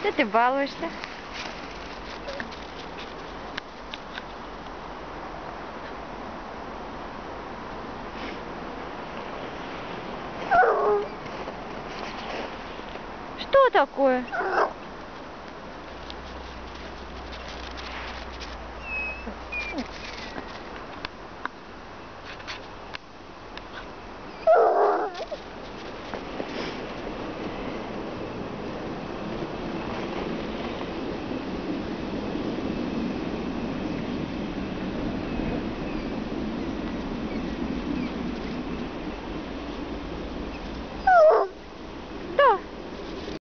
Что ты балуешься? Что такое?